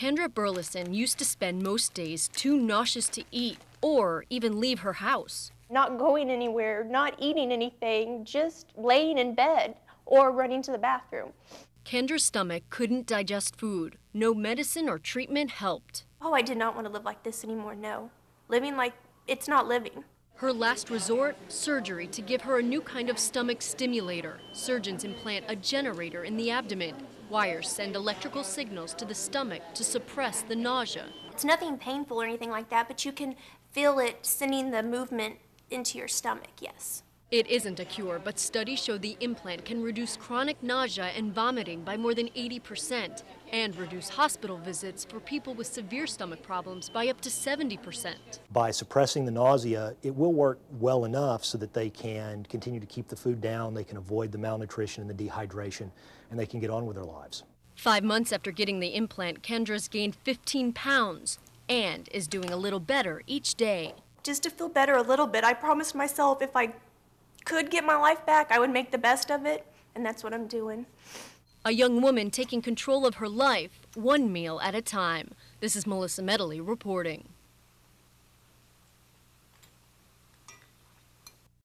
Kendra Burleson used to spend most days too nauseous to eat or even leave her house. Not going anywhere, not eating anything, just laying in bed or running to the bathroom. Kendra's stomach couldn't digest food. No medicine or treatment helped. Oh, I did not want to live like this anymore, no. Living like it's not living. Her last resort, surgery to give her a new kind of stomach stimulator. Surgeons implant a generator in the abdomen. Wires send electrical signals to the stomach to suppress the nausea. It's nothing painful or anything like that, but you can feel it sending the movement into your stomach, yes. It isn't a cure, but studies show the implant can reduce chronic nausea and vomiting by more than 80% and reduce hospital visits for people with severe stomach problems by up to 70%. By suppressing the nausea, it will work well enough so that they can continue to keep the food down, they can avoid the malnutrition and the dehydration, and they can get on with their lives. Five months after getting the implant, Kendra's gained 15 pounds and is doing a little better each day. Just to feel better a little bit, I promised myself if I could get my life back, I would make the best of it, and that's what I'm doing. A young woman taking control of her life, one meal at a time. This is Melissa Medley reporting.